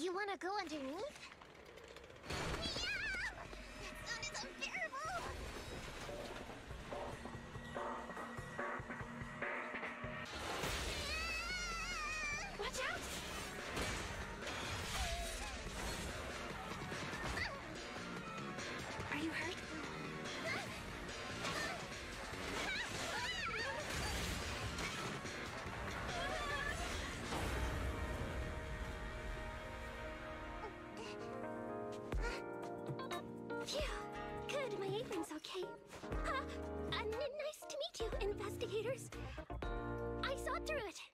You wanna go underneath? Phew. Good, my apron's okay. Uh, uh, nice to meet you, investigators. I saw through it.